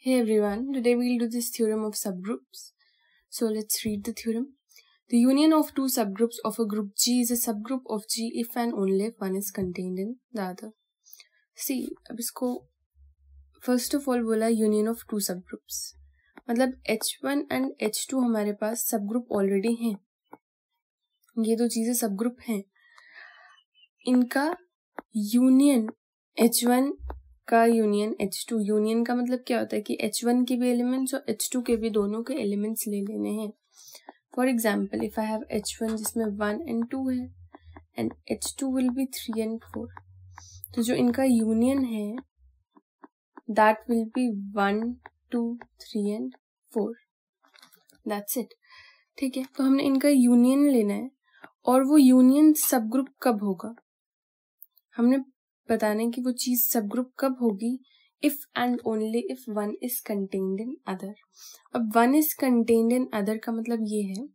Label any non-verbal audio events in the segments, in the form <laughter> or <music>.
Hey everyone, today we'll do this theorem of subgroups. So let's read the theorem. The union of two subgroups of a group G is a subgroup of G if and only if one is contained in the other. See, अब इसको first of all बोला of two subgroups मतलब H1 and H2 हमारे पास group already हैं ये दो चीज़ें group हैं इनका यूनियन H1 का यूनियन एच टू यूनियन का मतलब क्या होता है कि H1 के भी एलिमेंट्स और H2 के भी दोनों के एलिमेंट्स ले लेने हैं। For example if I have H1 जिसमें वन एंड टू है and H2 will be three and four तो जो इनका यूनियन है that will be one two three and four that's it ठीक है तो हमने इनका यूनियन लेना है, और वो यूनियन सब ग्रुप कब होगा? हमने बताना कि वो चीज़ सब ग्रुप कब होगी if and only if one is contained in other अब one is contained in other का मतलब ये है,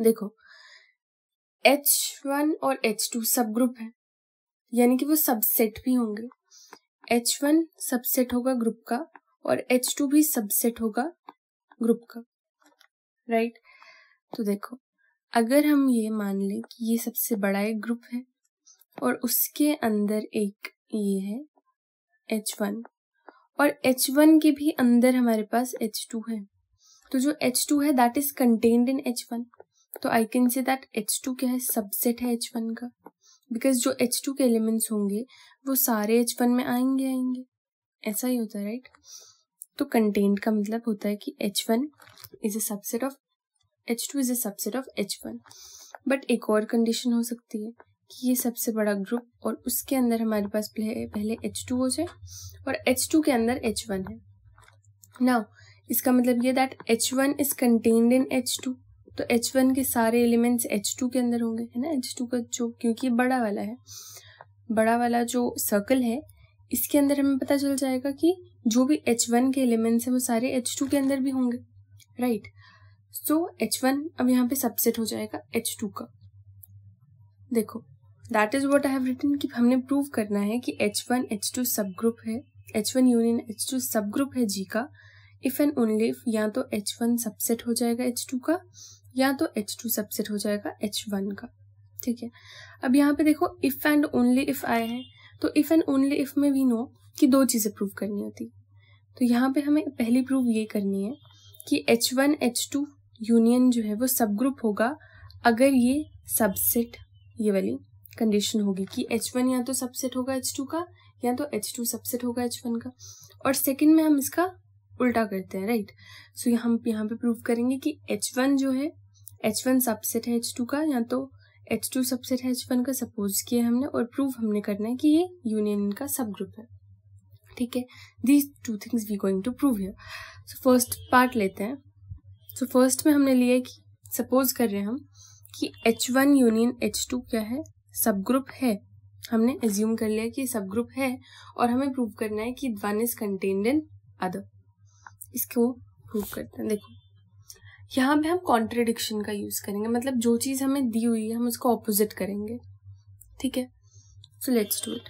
देखो एच वन और एच टू सब ग्रुप है, यानी कि वो सबसेट भी होंगे एच वन सबसेट होगा ग्रुप का और एच टू भी सबसेट होगा ग्रुप का राइट right? तो देखो, अगर हम ये मान लें कि ये सबसे बड़ा एक ग्रुप है और उसके अंदर एक ये है एच वन और एच वन के भी अंदर हमारे पास एच टू है। तो जो एच टू है that is contained in H one तो I can say that H two क्या है? सबसेट है एच वन का। बिकॉज़ जो एच टू के एलिमेंट्स होंगे, वो सारे एच वन में आएँगे आएँगे। ऐसा ही होता है राइट तो कंटेंट का मतलब होता है कि H one is a subset of H two is a subset of H one but एक और कंडीशन हो सकती है। कि ये सबसे बड़ा ग्रुप और उसके अंदर हमारे पास पहले एच टू हो और एच टू के अंदर एच वन है। नाउ इसका मतलब ये that H one is contained in H two तो एच वन के सारे एलिमेंट्स एच टू के अंदर होंगे, है ना? एच टू का जो, क्योंकि बड़ा वाला है, बड़ा वाला जो सर्कल है, इसके अंदर हमें पता चल जाएगा कि जो भी एच वन के एलिमेंट्स हैं वो सारे एच टू के अंदर भी होंगे राइट सो एच वन अब यहाँ पे सबसेट हो जाएगा एच टू का। देखो that is what I have written कि हमने प्रूव करना है कि H one H two subgroup है। H one union H two subgroup है जी का। इफ़ एंड ओनली या तो एच वन सबसेट हो जाएगा एच टू का, या तो एच टू सबसेट हो जाएगा एच वन का। ठीक है? अब यहाँ पे देखो इफ़ एंड ओनली इफ़ आए हैं। तो इफ़ एंड ओनली इफ़ में वी नो कि दो चीज़ें प्रूव करनी होती। तो यहाँ पे हमें पहली प्रूव ये करनी है कि H one H two union जो है वो सब ग्रुप होगा अगर ये सबसेट ये वाली। कंडीशन होगी कि एच वन या तो सबसेट होगा एच टू का या तो एच टू सबसेट होगा एच वन का। और सेकेंड में हम इसका उल्टा करते हैं राइट सो so, हम यहाँ पे प्रूव करेंगे कि एच वन जो है एच वन सबसेट है एच टू का या तो एच टू सबसेट है एच वन का सपोज़ किया हमने और प्रूव हमने करना है कि ये यूनियन का सब ग्रुप है। ठीक है? These two things we going to prove here so first part लेते हैं। सो so फ़र्स्ट में हमने लिया कि सपोज़ कर रहे हैं हम कि H one union H two क्या है? सब ग्रुप है। हमने एज्यूम कर लिया कि सब ग्रुप है और हमें प्रूव करना है कि one is contained in other इसको प्रूव करते हैं। देखो, यहाँ पे हम कॉन्ट्रडिक्शन का यूज़ करेंगे। मतलब जो चीज़ हमें दी हुई है, हम उसको ऑपोजिट करेंगे। ठीक है? So let's do it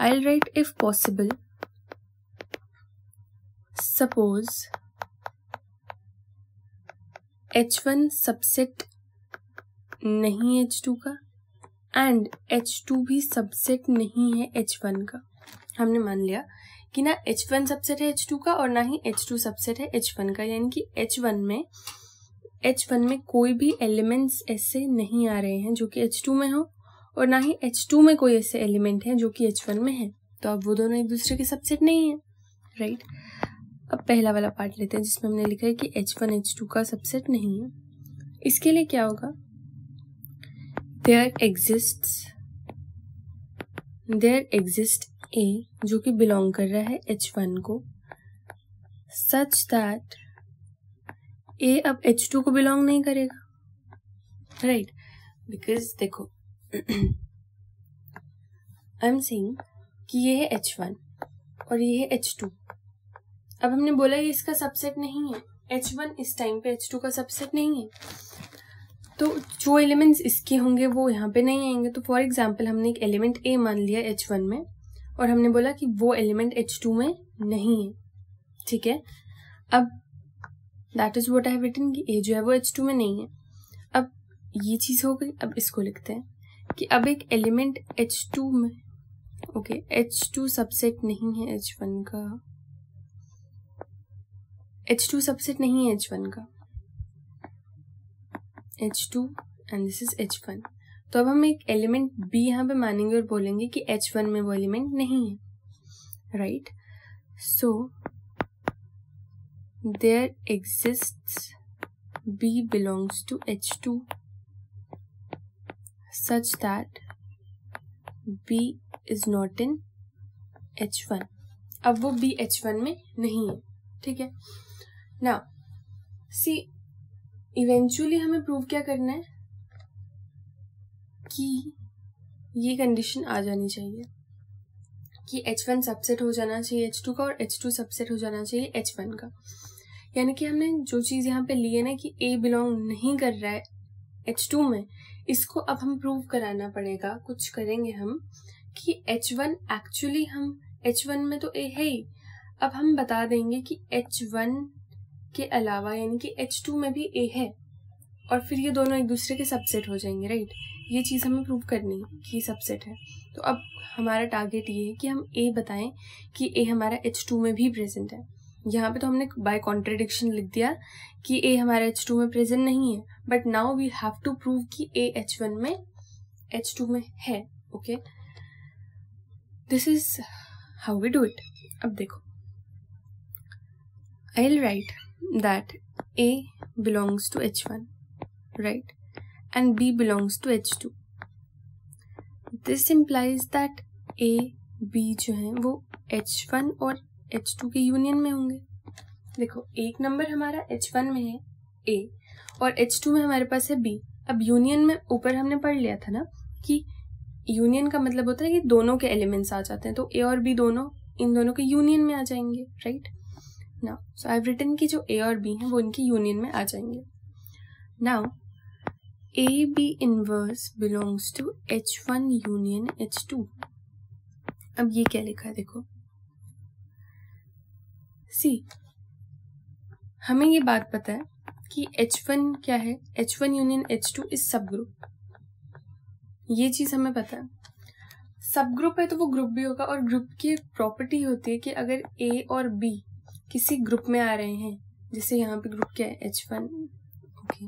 I write if possible suppose H one subset नहीं एच टू का। एंड एच टू भी सबसेट नहीं है एच वन का। हमने मान लिया कि ना एच वन सबसेट है एच टू का और ना ही एच टू सबसेट है एच वन का। यानी कि एच वन में एच वन में कोई भी एलिमेंट्स ऐसे नहीं आ रहे हैं जो कि एच टू में हो और ना ही एच टू में कोई ऐसे एलिमेंट है जो कि एच वन में है। तो अब वो दोनों एक दूसरे के सबसेट नहीं है राइट अब पहला वाला पार्ट लेते हैं जिसमें हमने लिखा है कि एच वन एच टू का सबसेट नहीं है। इसके लिए क्या होगा? There exist there exist a जो कि बिलोंग कर रहा है एच वन को। सच दैट ए अब एच टू को बिलोंग नहीं करेगा। Right right. बिकॉज़ देखो आई एम सेइंग कि ये है एच वन और ये है एच टू अब हमने बोला ये इसका सबसेट नहीं है। एच वन इस टाइम पे एच टू का सबसेट नहीं है। तो जो एलिमेंट्स इसके होंगे वो यहाँ पे नहीं आएँगे। तो फॉर एग्ज़ाम्पल हमने एक एलिमेंट ए मान लिया एच वन में और हमने बोला कि वो एलिमेंट एच टू में नहीं है। ठीक है? अब that is what I have written कि ए जो है वो एच टू में नहीं है। अब ये चीज़ हो गई। अब इसको लिखते हैं कि अब एक एलिमेंट एच टू में ओके एच टू सबसेट नहीं है एच वन का। एच टू सबसेट नहीं है एच वन का। H two and this is H one तो अब हम एक एलिमेंट बी यहाँ पे मानेंगे और बोलेंगे कि एच वन में वो एलिमेंट नहीं है right so there exist two H two such that B is not in H one अब वो एच वन में नहीं है, ठीक है? ना सी इवेंचुअली हमें प्रूव क्या करना है? कि ये कंडीशन आ जानी चाहिए। कि एच वन सबसेट हो जाना चाहिए एच टू का और एच टू सबसेट हो जाना चाहिए एच वन का। यानी कि हमने जो चीज़ यहाँ पे ली है ना कि ए बिलोंग नहीं कर रहा है एच टू में, इसको अब हम प्रूव कराना पड़ेगा। कुछ करेंगे हम कि एच वन एक्चुअली हम एच वन में तो ए है ही। अब हम बता देंगे कि एच वन के अलावा यानी कि एच टू में भी ए है और फिर ये दोनों एक दूसरे के सबसेट हो जाएँगे राइट ये चीज़ हमें प्रूव करनी है कि सबसेट है। तो अब हमारा टारगेट ये है कि हम ए बताएँ कि ए हमारा एच टू में भी प्रेजेंट है। यहाँ पे तो हमने बाय कॉन्ट्रेडिक्शन लिख दिया कि ए हमारा एच टू में प्रेजेंट नहीं है but now we have to prove कि ए एच वन में एच टू में है okay this is how we do it अब देखो। I will write a belongs to H one right and B belongs to H2. This implies that A, B जो है वो H1 और H2 के यूनियन में होंगे। देखो एक नंबर हमारा H1 में है A और H2 में हमारे पास है B अब यूनियन में ऊपर हमने पढ़ लिया था ना कि यूनियन का मतलब होता है कि दोनों के एलिमेंट्स आ जाते हैं तो ए और बी दोनों इन दोनों के यूनियन में आ जाएँगे right now so I return की जो ए और बी हैं, वो इनके यूनियन में आ जाएँगे। Now A B inverse belongs to H one union H two अब ये क्या लिखा है, देखो। सी हमें ये बात पता है कि एच वन क्या है? H one union H two is subgroup ये चीज़ हमें पता है। सब ग्रुप है तो वो ग्रुप भी होगा और ग्रुप की प्रॉपर्टी होती है कि अगर ए और बी किसी ग्रुप में आ रहे हैं। जैसे यहाँ पे ग्रुप क्या है? एच वन ओके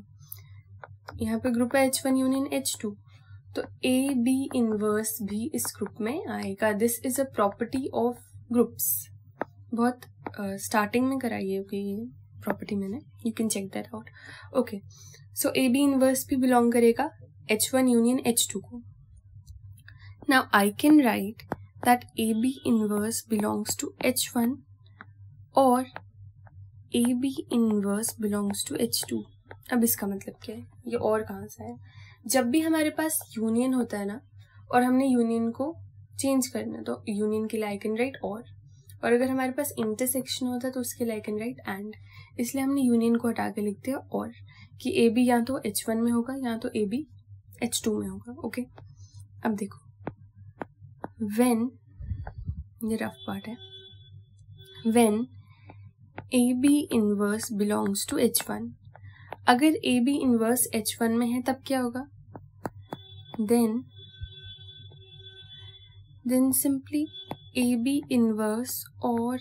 यहाँ पे ग्रुप है H one union H two तो ए बी इनवर्स भी इस ग्रुप में आएगा। This is a property of groups बहुत स्टार्टिंग uh, में कराई है ओके ये प्रॉपर्टी मैंने। You can check that out okay so A B inverse भी बिलोंग करेगा H one union H two को। Now I can write that A B inverse belongs to H one और A B inverse belongs to H two अब इसका मतलब क्या है? ये और कहाँ से है? जब भी हमारे पास यूनियन होता है ना, और हमने यूनियन को चेंज करना तो यूनियन के आई कैन राइट और। और अगर हमारे पास इंटरसेक्शन होता है तो उसके आई कैन राइट एंड इसलिए हमने यूनियन को हटा के लिख दिया और, कि ए बी या तो एच वन में होगा, या तो ए बी एच टू में होगा ओके अब देखो। वेन ये रफ पार्ट है। When A B inverse belongs to H one अगर A B inverse H one में है, तब क्या होगा? Then then simply A B inverse और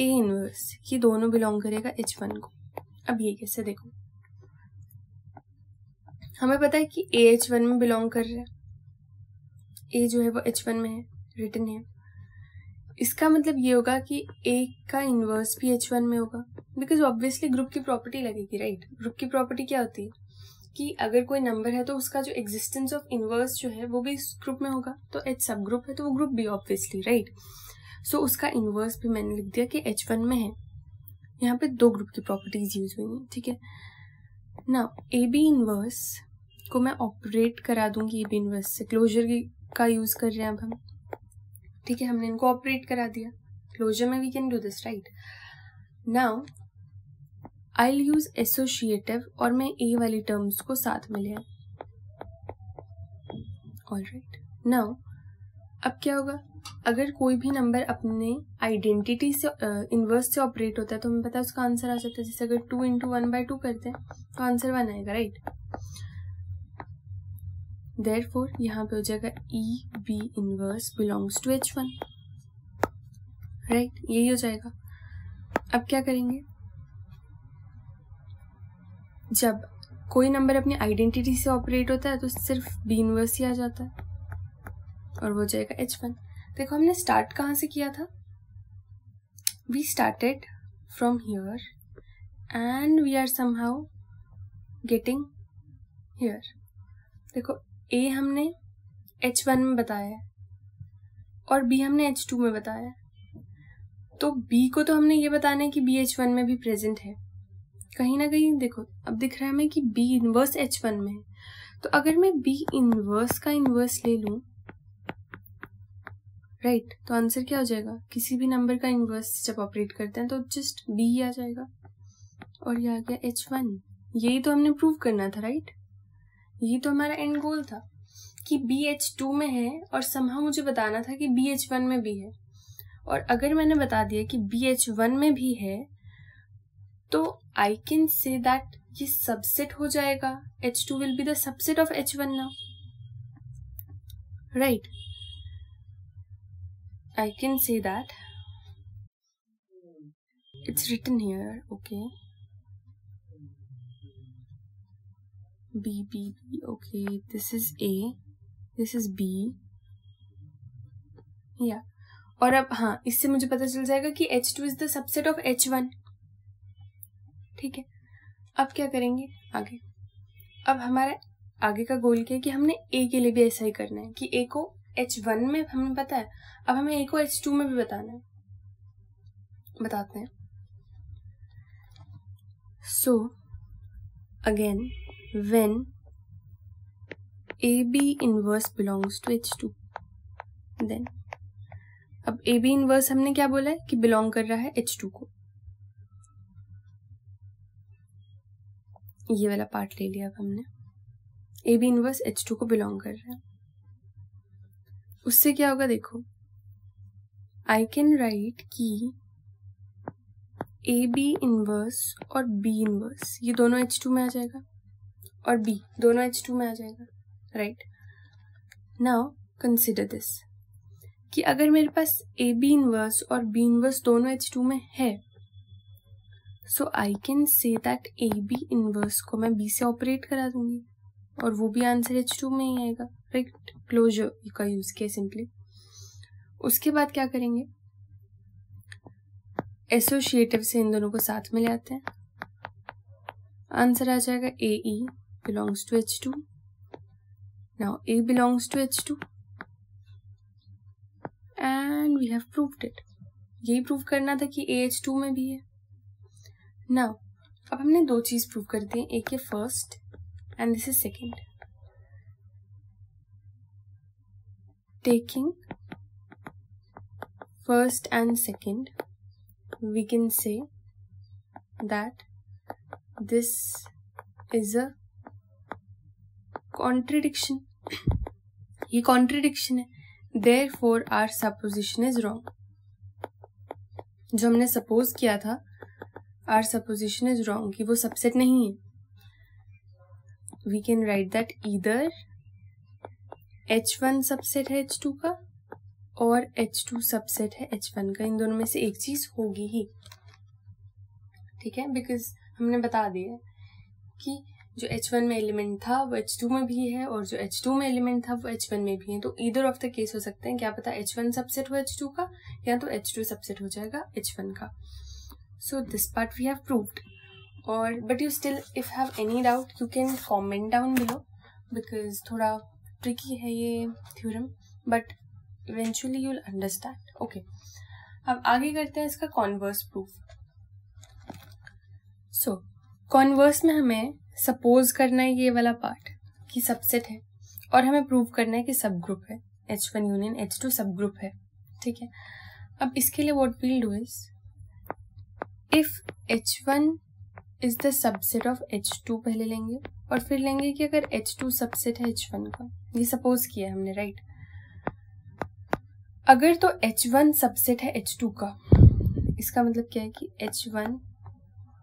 ए इनवर्स ये दोनों बिलोंग करेगा एच वन को। अब ये कैसे देखो? हमें पता है कि ए एच वन में बिलोंग कर रहा है। ए जो है, वो एच वन में है रिटर्न है। इसका मतलब ये होगा कि ए का इनवर्स भी एच वन में होगा। बिकॉज़ ऑब्वियसली ग्रुप की प्रॉपर्टी लगेगी राइट ग्रुप की प्रॉपर्टी क्या होती है? कि अगर कोई नंबर है तो उसका जो एग्जिस्टेंस ऑफ़ इनवर्स जो है वो भी इस ग्रुप में होगा। तो एच सब ग्रुप है तो वो ग्रुप भी ऑब्वियसली राइट सो उसका इनवर्स भी मैंने लिख दिया कि एच वन में है। यहाँ पे दो ग्रुप की प्रॉपर्टीज़ यूज़ हुई हैं, ठीक है? ना ए बी इनवर्स को मैं ऑपरेट करा दूँगी ए बी इनवर्स से। क्लोजर का यूज़ कर रहे हैं अब हम। ठीक है, हमने इनको ऑपरेट करा दिया। क्लोजर में we can do this right now I use associative और मैं ए वाली टर्म्स को साथ में लिया ऑल राइट नाउ अब क्या होगा? अगर कोई भी नंबर अपने आइडेंटिटी से इन्वर्स से ऑपरेट होता है तो हमें पता है उसका आंसर आ जाता है। जैसे अगर two into one by two करते हैं तो आंसर वन आएगा राइट देर फोर यहाँ पे हो जाएगा E B inverse belongs to H one right यही हो जाएगा। अब क्या करेंगे? जब कोई नंबर अपनी आइडेंटिटी से ऑपरेट होता है तो सिर्फ़ बी इनवर्स ही आ जाता है। और वो जाएगा एच वन देखो, हमने स्टार्ट कहाँ से किया था? We started from here and we are somehow getting here देखो ए हमने एच वन में बताया है और बी हमने एच टू में बताया है। तो बी को तो हमने ये बताना है कि बी एच वन में भी प्रेजेंट है। कहीं ना कहीं देखो अब दिख रहा है हमें कि बी इनवर्स एच वन में है। तो अगर मैं बी इनवर्स का इनवर्स ले लूँ राइट right, तो आंसर क्या हो जाएगा? किसी भी नंबर का इनवर्स जब ऑपरेट करते हैं तो जस्ट बी आ जाएगा। और ये आ गया एच वन यही तो हमने प्रूव करना था राइट यही तो हमारा एंड गोल था कि बी एच टू में है और समहा मुझे बताना था कि बी एच वन में भी है। और अगर मैंने बता दिया कि बी एच वन में भी है तो आई कैन से दैट ये सबसेट हो जाएगा। H two will be the subset of H one now right I can say that. It's written here, okay? B B B. Okay, this is A. This is B. या और अब हाँ इससे मुझे पता चल जाएगा कि H2 two is the subset of H1 ठीक है? अब क्या करेंगे? आगे। अब हमारा आगे का गोल क्या है कि हमने ए के लिए भी ऐसा ही करना है कि ए को एच वन में हमें पता है, अब हमें ए को एच टू में भी बताना है। बताते हैं। So again B inverse belongs to H two then अब बी इनवर्स हमने क्या बोला है? कि बिलोंग कर रहा है एच टू को। ये वाला पार्ट ले लिया अब हमने। A B inverse H two को बिलोंग कर रहा है। उससे क्या होगा देखो। आई कैन राइट की ए बी इनवर्स और बी इनवर्स ये दोनों एच टू में आ जाएगा। और बी दोनों एच टू में आ जाएगा राइट नाउ कंसिडर दिस कि अगर मेरे पास ए बी इनवर्स और बी इनवर्स दोनों एच टू में है so I can say that A B inverse को मैं बी से ऑपरेट करा दूँगी, और वो भी आंसर एच टू में ही आएगा राइट क्लोजर का यूज़ किया सिंपली उसके बाद क्या करेंगे? एसोसिएटिव से इन दोनों को साथ में ले आते हैं। आंसर आ जाएगा A E H two now A belongs to H two and we have proved it यही प्रूव करना था कि ए एच टू में भी है। नाउ अब हमने दो चीज़ प्रूव कर दी एक है first and this is second taking first and second, we can say that this is a contradiction. ये कॉन्ट्रिडिक्शन है therefore are supposition is wrong जो हमने सपोज़ किया था आर सपोजिशन इज़ रॉन्ग कि वो सबसेट नहीं है। We can write that either H one subset है एच टू का, और एच टू सबसेट है एच वन का। इन दोनों में से एक चीज़ होगी ही। ठीक है? बिकॉज़ हमने बता दिया कि जो एच वन में एलिमेंट था, वो एच टू में भी है और जो एच टू में एलिमेंट था, वो एच वन में भी है। तो इधर ऑफ़ द केस हो सकते हैं। क्या पता एच वन सबसेट हो एच टू का, या तो एच टू सबसेट हो जाएगा एच वन का। So this part we have proved और but you still if have any doubt you can comment down below because थोड़ा ट्रिकी है ये theorem but eventually you'll understand okay अब आगे करते हैं इसका कॉन्वर्स प्रूफ सो कॉन्वर्स में हमें सपोज़ करना है ये वाला पार्ट कि सबसेट है और हमें प्रूव करना है कि सब ग्रुप है H one union H two subgroup है, ठीक है? अब इसके लिए what we'll do is if H one is the subset of H two पहले लेंगे और फिर लेंगे कि अगर एच टू सबसेट है एच वन का, ये सपोज़ किया हमने राइट अगर तो एच वन सबसेट है एच टू का, इसका मतलब क्या है कि एच वन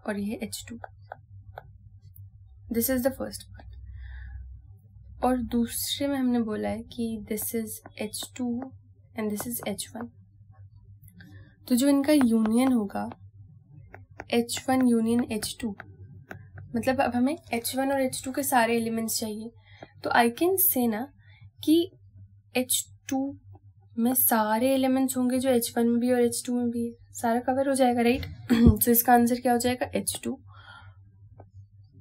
और ये H two this is the first part और दूसरे में हमने बोला है कि this is H two and this is H one तो जो इनका यूनियन होगा H one union H two मतलब अब हमें एच वन और एच टू के सारे एलिमेंट्स चाहिए। तो आई कैन से ना कि एच टू में सारे एलिमेंट्स होंगे जो एच वन में भी और एच टू में भी। है सारा कवर हो जाएगा राइट <clears throat> तो इसका आंसर क्या हो जाएगा? एच टू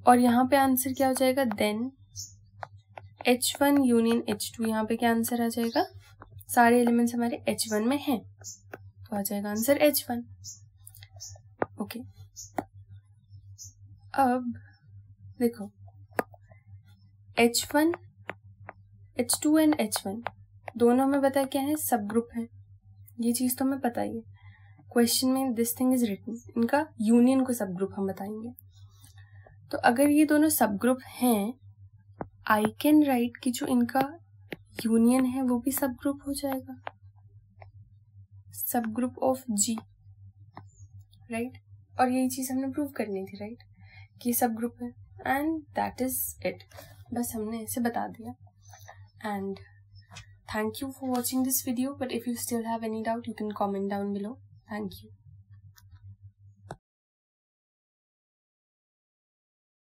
और यहाँ पे आंसर क्या हो जाएगा? Then H one union H two यहाँ पे क्या आंसर आ जाएगा? सारे एलिमेंट्स हमारे एच वन में हैं। तो आ जाएगा आंसर एच वन ओके अब देखो H one H two and H one दोनों में बताया क्या है? सब ग्रुप है। ये चीज़ तो हमें पता ही है। क्वेश्चन में दिस थिंग इज़ रिटन इनका यूनियन को सब ग्रुप हम बताएँगे। तो अगर ये दोनों सब ग्रुप हैं आई कैन राइट कि जो इनका यूनियन है, वो भी सब ग्रुप हो जाएगा सब ग्रुप ऑफ़ जी राइट और यही चीज़ हमने प्रूव करनी थी राइट? कि सब ग्रुप है एंड दैट इज़ इट बस हमने इसे बता दिया and Thank you for watching this video, but if you still have any doubt, you can comment down below. Thank you.